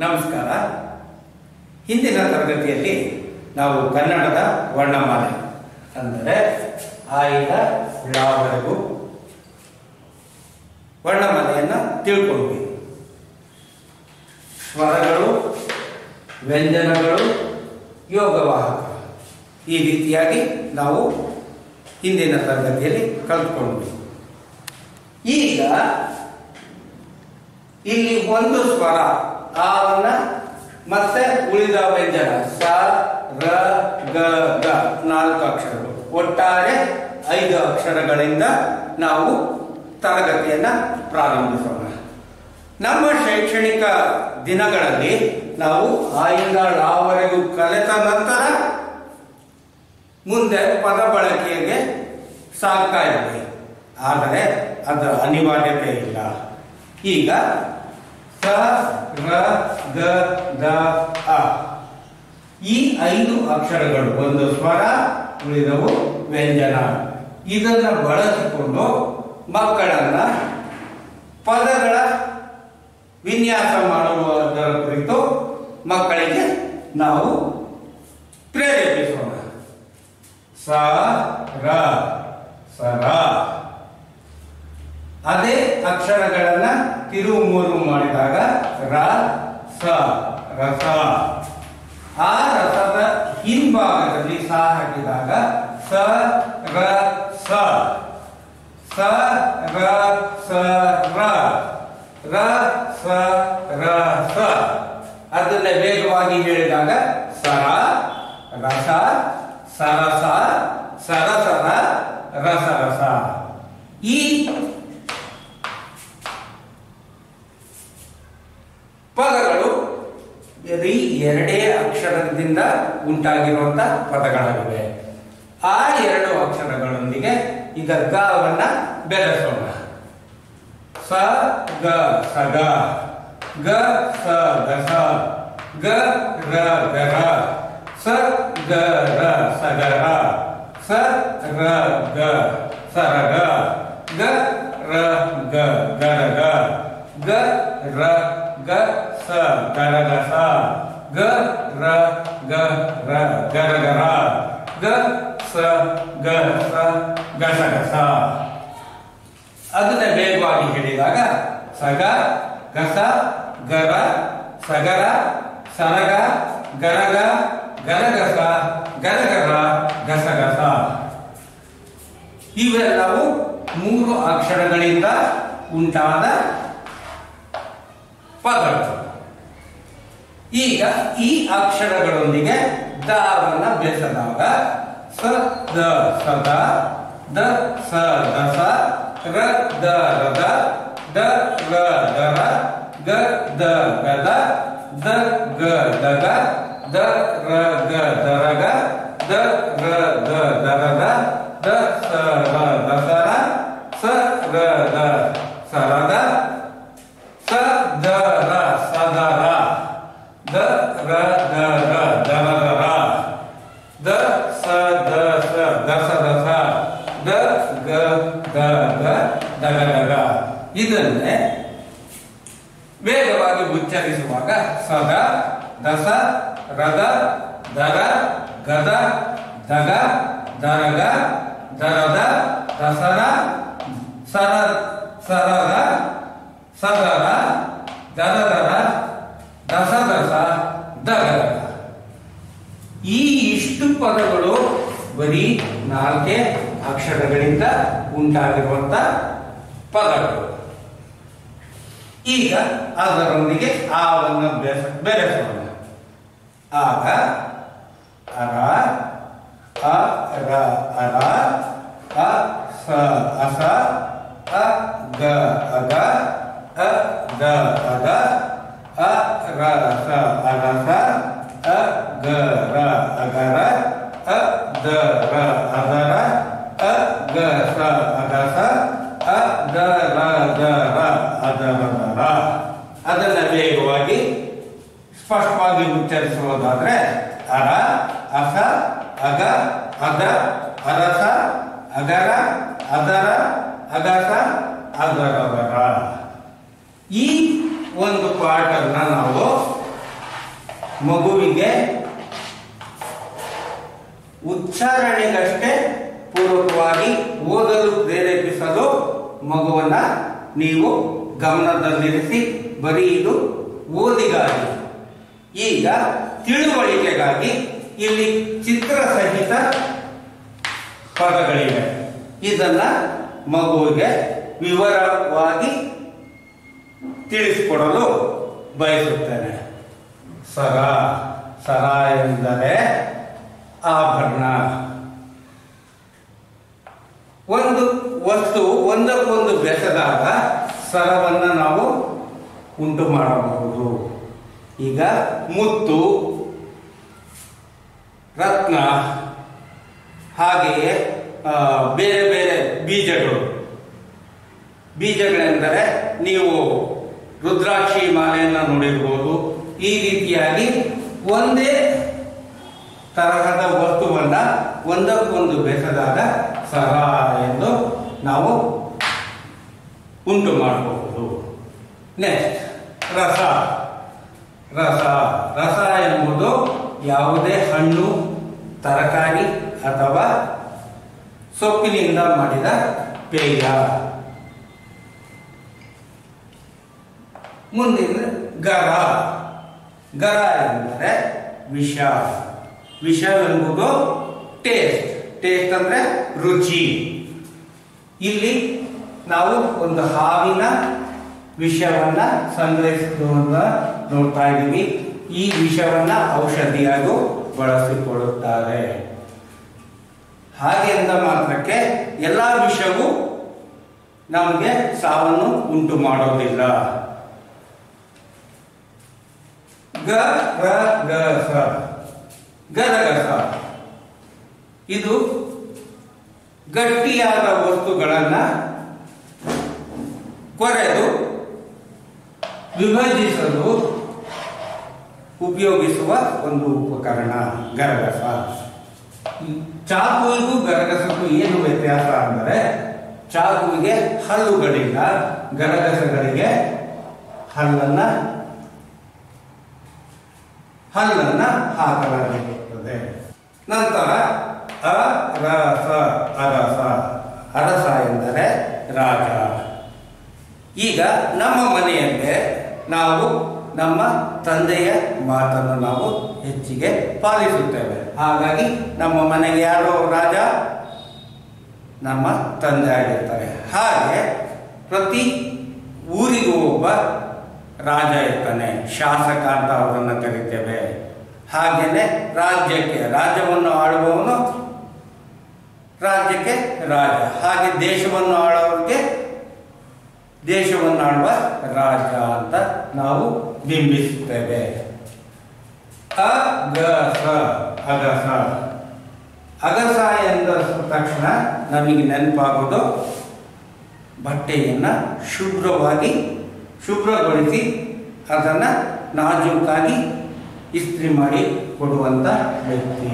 ನಮಸ್ಕಾರ. ಹಿಂದಿನ ತರಗತಿಯಲ್ಲಿ ನಾವು ಕನ್ನಡದ ವರ್ಣಮಾಲೆ, ಅಂದರೆ ಆಯ್ದ ಳವರೆಗೂ ವರ್ಣಮಾಲೆಯನ್ನು ತಿಳ್ಕೊಂಡ್ವಿ. ಸ್ವರಗಳು, ವ್ಯಂಜನಗಳು ಯೋಗವಾಹಕ ಈ ರೀತಿಯಾಗಿ ನಾವು ಹಿಂದಿನ ತರಗತಿಯಲ್ಲಿ ಕಲ್ತ್ಕೊಂಡ್ವಿ. ಈಗ ಇಲ್ಲಿ ಒಂದು ಸ್ವರ ಆವನ್ನ ಮತ್ತೆ ಉಳಿದ ವ್ಯಂಜನ. ಸ, ರ, ಗ ಗ. ನಾಲ್ಕು ಅಕ್ಷರಗಳು. ಒಟ್ಟಾರೆ ಐದು ಅಕ್ಷರಗಳಿಂದ ನಾವು ತರಗತಿಯನ್ನ ಪ್ರಾರಂಭಿಸೋಣ. ನಮ್ಮ ಶೈಕ್ಷಣಿಕ ದಿನಗಳಲ್ಲಿ ನಾವು ಆಯಿಂದ ಲಾವರೆಗೂ ಕಲಿತ ನಂತರ ಮುಂದೆ ಪದ ಬಳಕೆಗೆ ಸಾಗ್ತಾ ಇದ್ವಿ. ಆದರೆ ಅದರ ಅನಿವಾರ್ಯತೆ ಇಲ್ಲ. ಈಗ ಸ ರ ಗ ದ, ಅ. ಈ ಐದು ಅಕ್ಷರಗಳು ಒಂದು ಸ್ವರ, ಉಳಿದವು ವ್ಯಂಜನ. ಇದನ್ನ ಬಳಸಿಕೊಂಡು ಮಕ್ಕಳನ್ನ ಪದಗಳ ವಿನ್ಯಾಸ ಮಾಡುವುದರ ಕುರಿತು ಮಕ್ಕಳಿಗೆ ನಾವು ಪ್ರೇರೇಪಿಸೋಣ. ಸ, ರ ಸರ ಅದೇ ಅಕ್ಷರಗಳನ್ನ ತಿರುವು ಮೂರು ಮಾಡಿದಾಗ ರ, ಸ, ರಸ. ಆ ರಸದ ಹಿಂಭಾಗದಲ್ಲಿ ಸ ಹಾಕಿದಾಗ ಸ, ರ, ಸ. ಸ, ರ ಸ, ರ. ರ, ಸ ರ, ಸ. ಅದನ್ನ ವೇಗವಾಗಿ ಹೇಳಿದಾಗ ಸರ ರಸ, ಸರಸ, ಸರಸರ, ರಸರಸ. ಈ ಪದಗಳು ಬರೀ ಎರಡೇ ಅಕ್ಷರದಿಂದ ಉಂಟಾಗಿರುವಂತ ಪದಗಳಾಗಿವೆ. ಆ ಎರಡು ಅಕ್ಷರಗಳೊಂದಿಗೆ ಈಗ ಗವನ್ನ ಬೆರೆಸೋಣ ಸ, ಗ ಸ ಗ. ಸ ಗಸ ಗ, ರ ಗ, ರ, ಸ, ಗ, ರ. ಸಗರ ಸ, ರ, ಗ. ರ ಗ ರ, ಗ. ಗರಗ ಗ, ರ, ಗ ಸ ಗರಗ ಸ ಗ ರ ಗ ರ ಗರಗರ ಗ ಸ ಗ ಸ ಗಸಗಸ ಅದನ್ನ ವೇಗವಾಗಿ ಹೇಳಿದಾಗ, ಸಗ, ಗಸ, ಗರ, ಸಗರ, ಸರಗ, ಗರಗ, ಗರಗಸ, ಗರಗರ, ಗಸಗಸ. ಇವೆಲ್ಲವೂ ಮೂರು ಅಕ್ಷರಗಳಿಂದ ಉಂಟಾದ ಪದಗಳು. ಈಗ ಈ ಅಕ್ಷರಗಳೊಂದಿಗೆ ದಾವನ್ನ ಬೆಸೆದಾಗ ಸ, ದ ಸದ ದ. ಸ ದಸ ರ, ದ ರದ ದ. ರ ದರ ಗ, ದ ಗದ ದ. ಗ ದಗ ದ, ರ, ಗ ದರಗ ದ, ರ ಗ ದರದ ದ ಸ ರ ದಸರ ಸ ರ ದ ಸರದ ಸ ದ ರ ಸದರ ದ ರ ದ ರ ದರದರ ದ ಸ ದ ಸ ದಸ ದಸ ದ ಗ ದ ಗ ದಗ ದಗ ಇದನ್ನೇ ವೇಗವಾಗಿ ಉಚ್ಚರಿಸುವಾಗ ಸದ, ದಸ, ರದ, ದರ, ಗದ, ದಗ, ದರಗ, ದರದ, ದಸರ, ಸರ ಸರರ ಸದರ, ದರದರ ದಸ ದಗ ಈ ಇಷ್ಟು ಪದಗಳು ಬರೀ ನಾಲ್ಕೇ ಅಕ್ಷರಗಳಿಂದ ಉಂಟಾಗಿರುವಂತ ಪದಗಳು. ಈಗ ಅದರೊಂದಿಗೆ ಆವನ್ನು ಬೆಸ ಬೆರೆಸೋಣ ಆಗ ಅರ ಅ ರ ಅರ ಅ ಸ ಅಸ ಅ ಗ ಅಗ ಅ ದ ಅಗ ಅ ರ ಸ ಅರಸ ಅ ಗ ರ ಅಗರ ಅ ದ ರ ಅದರ ಅ ಗ ಸ ಅಗಸ ಅ ಅದರ ಅದರ ಅದನ್ನು ವೇಗವಾಗಿ ಸ್ಪಷ್ಟವಾಗಿ ಉಚ್ಚರಿಸುವುದಾದ್ರೆ ಅರ, ಅಸ, ಅಗ, ಅದ, ಅರಸ, ಅಗರ, ಅದರ, ಅಗಸ, ಅದರವರ. ಈ ಒಂದು ಪಾಠ ನಾವು ಮಗುವಿಗೆ ಉಚ್ಚಾರಣೆಗಷ್ಟೇ ಪೂರ್ವಕವಾಗಿ ಓದಲು ಪ್ರೇರೇಪಿಸಲು ಮಗುವನ್ನ ನೀವು ಗಮನದಲ್ಲಿರಿಸಿ ಬರೀ ಇದು ಓದಿಗಾಗಿ, ಈಗ ತಿಳುವಳಿಕೆಗಾಗಿ ಇಲ್ಲಿ ಚಿತ್ರ ಸಹಿತ ಪದಗಳಿವೆ. ಇದನ್ನ ಮಗುವಿಗೆ ವಿವರವಾಗಿ ತಿಳಿಸಿಕೊಡಲು ಬಯಸುತ್ತೇನೆ. ಸರ ಸರ ಎಂದರೆ ಆಭರಣ. ಒಂದು ವಸ್ತು ಒಂದಕ್ಕೊಂದು ಬೆಸೆದಾಗ ಸರವನ್ನ ನಾವು ಉಂಟು ಮಾಡಬಹುದು. ಈಗ ಮುತ್ತು, ರತ್ನ ಹಾಗೆಯೇ ಬೇರೆ ಬೇರೆ ಬೀಜಗಳು. ಬೀಜಗಳೆಂದರೆ ನೀವು ರುದ್ರಾಕ್ಷಿ ಮಾಲೆಯನ್ನು ನೋಡಿರ್ಬೋದು. ಈ ರೀತಿಯಾಗಿ ಒಂದೇ ತರಹದ ವಸ್ತುವನ್ನ ಒಂದಕ್ಕೊಂದು ಬೆಸೆದಾಗ ಸರ ಎಂದು ನಾವು ಉಂಟು ಮಾಡಬಹುದು. ನೆಕ್ಸ್ಟ್ ರಸ. ರಸ. ರಸ ಎಂಬುದು ಯಾವುದೇ ಹಣ್ಣು, ತರಕಾರಿ ಅಥವಾ ಸೊಪ್ಪಿನಿಂದ ಮಾಡಿದ ಪೇಯ. ಮುಂದಿನ ಗರ. ಗರ ಎಂದರೆ ವಿಷ. ವಿಷವೆಂಬುದು ಟೇಸ್ಟ್ ಟೇಸ್ಟ್ ಅಂದ್ರೆ ರುಚಿ. ಇಲ್ಲಿ ನಾವು ಒಂದು ಹಾವಿನ ವಿಷವನ್ನ ಸಂಗ್ರಹಿಸುವುದನ್ನ ನೋಡ್ತಾ ಇದ್ದೀವಿ. ಈ ವಿಷವನ್ನ ಔಷಧಿಯಾಗೂ ಬಳಸಿಕೊಳ್ಳುತ್ತಾರೆ. ಹಾಗೆ ಅಂದ ಮಾತ್ರಕ್ಕೆ ಎಲ್ಲ ವಿಷವು ನಮಗೆ ಸಾವನ್ನು ಉಂಟು ಮಾಡೋದಿಲ್ಲ ಗ, ರ, ಗ, ಸ. ಇದು ಗಟ್ಟಿಯಾದ ವಸ್ತುಗಳನ್ನ ಕೊರೆದು ವಿಭಜಿಸಲು ಉಪಯೋಗಿಸುವ ಒಂದು ಉಪಕರಣ, ಗರಗಸ. ಚಾಕುವಿಗೂ ಗರಗಸಕ್ಕೂ ಏನು ವ್ಯತ್ಯಾಸ ಅಂದರೆ ಚಾಕುವಿಗೆ ಹಲ್ಲುಗಳಿಲ್ಲ, ಗರಗಸಗಳಿಗೆ ಹಲ್ಲನ್ನ ಹಲ್ಲನ್ನ ಹಾಕಲಾಗಿರುತ್ತದೆ ನಂತರ ಅರಸ ಅರಸ. ಅರಸ ಎಂದರೆ ರಾಜ. ಈಗ ನಮ್ಮ ಮನೆಯಲ್ಲೇ ನಾವು ನಮ್ಮ ತಂದೆಯ ಮಾತನ್ನು ನಾವು ಹೆಚ್ಚಿಗೆ ಪಾಲಿಸುತ್ತೇವೆ. ಹಾಗಾಗಿ ನಮ್ಮ ಮನೆಗೆ ಯಾರು ರಾಜ? ನಮ್ಮ ತಂದೆ ಆಗಿರ್ತಾರೆ. ಹಾಗೆ ಪ್ರತಿ ಊರಿಗೂ ಒಬ್ಬ ರಾಜ ಇರ್ತಾನೆ. ಶಾಸಕ ಅಂತ ಅವರನ್ನು ಕರಿತೇವೆ. ಹಾಗೆಯೇ ರಾಜ್ಯಕ್ಕೆ, ರಾಜ್ಯವನ್ನು ಆಳುವವನು ರಾಜ್ಯಕ್ಕೆ ರಾಜ. ಹಾಗೆ ದೇಶವನ್ನು ಆಳುವವರಿಗೆ ದೇಶವನ್ನು ಆಳುವ ರಾಜ ಅಂತ ನಾವು ಬಿಂಬಿಸುತ್ತೇವೆ. ಅಗಸ ಅಗಸ ಅಗಸ ಎಂದ ತಕ್ಷಣ ನಮಗೆ ನೆನಪಾಗೋದು ಬಟ್ಟೆಯನ್ನು ಶುಭ್ರವಾಗಿ ಶುಭ್ರಗೊಳಿಸಿ ಅದನ್ನು ನಾಜೂಕಾಗಿ ಇಸ್ತ್ರಿ ಮಾಡಿ ಕೊಡುವಂಥ ವ್ಯಕ್ತಿ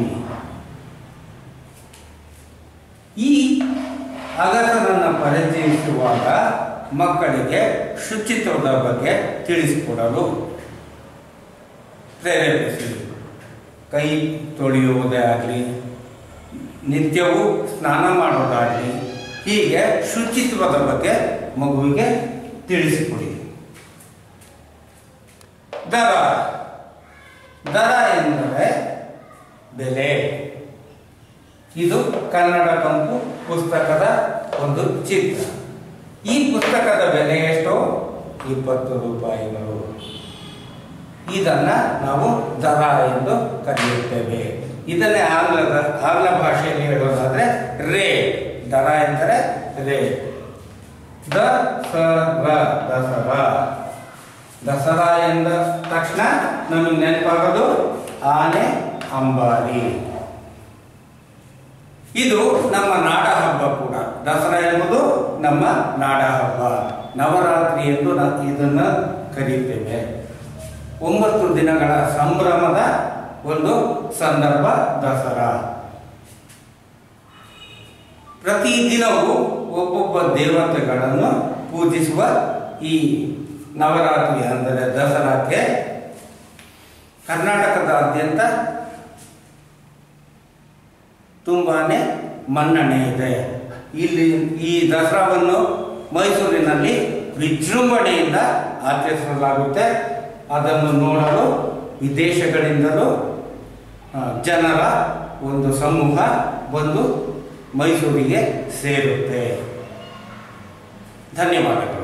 ಈ ಅಗಸನನ್ನು ಪರಿಚಯಿಸುವಾಗ ಮಕ್ಕಳಿಗೆ ಶುಚಿತ್ವದ ಬಗ್ಗೆ ತಿಳಿಸಿಕೊಡಲು ಪ್ರೇರೇಪಿಸಿ ಕೈ ತೊಳೆಯುವುದೇ ಆಗಲಿ, ನಿತ್ಯವೂ ಸ್ನಾನ ಮಾಡೋದಾಗಲಿ ಹೀಗೆ ಶುಚಿತ್ವದ ಬಗ್ಗೆ ಮಗುವಿಗೆ ತಿಳಿಸಿಕೊಡಿ. ದರ. ದರ ಎಂದರೆ ಬೆಲೆ. ಇದು ಕನ್ನಡ ಕಂಪು ಪುಸ್ತಕದ ಒಂದು ಚಿತ್ರ. ಈ ಪುಸ್ತಕದ ಬೆಲೆ ಎಷ್ಟು? ಇಪ್ಪತ್ತು ರೂಪಾಯಿಗಳು. ಇದನ್ನ ನಾವು ದರ ಎಂದು ಕರೆಯುತ್ತೇವೆ. ಇದನ್ನೇ ಆಂಗ್ಲದ, ಆಂಗ್ಲ ಭಾಷೆಯಲ್ಲಿ ಹೇಳೋದಾದ್ರೆ ರೇ. ದರ ಎಂದರೆ ರೇ. ದಸರಾ ದಸರಾ. ದಸರಾ ಎಂದ ತಕ್ಷಣ ನಮಗೆ ನೆನಪಾಗೋದು ಆನೆ ಅಂಬಾರಿ. ಇದು ನಮ್ಮ ನಾಡ ಹಬ್ಬ ಕೂಡ. ದಸರಾ ಎಂಬುದು ನಮ್ಮ ನಾಡ ಹಬ್ಬ ನವರಾತ್ರಿ ಎಂದು ಇದನ್ನ ಕರೆಯುತ್ತೇವೆ ಒಂಬತ್ತು ದಿನಗಳ ಸಂಭ್ರಮದ ಒಂದು ಸಂದರ್ಭ ದಸರಾ. ಪ್ರತಿದಿನವೂ ಒಬ್ಬೊಬ್ಬ ದೇವತೆಗಳನ್ನು ಪೂಜಿಸುವ ಈ ನವರಾತ್ರಿ ಅಂದರೆ ದಸರಾಕ್ಕೆ ಕರ್ನಾಟಕದಾದ್ಯಂತ ತುಂಬಾ ಮನ್ನಣೆ ಇದೆ. ಇಲ್ಲಿ ಈ ದಸರಾವನ್ನು ಮೈಸೂರಿನಲ್ಲಿ ವಿಜೃಂಭಣೆಯಿಂದ ಆಚರಿಸಲಾಗುತ್ತೆ. ಅದನ್ನು ನೋಡಲು ವಿದೇಶಗಳಿಂದಲೂ ಜನರ ಒಂದು ಸಮೂಹ ಬಂದು ಮೈಸೂರಿಗೆ ಸೇರುತ್ತೆ. ಧನ್ಯವಾದಗಳು.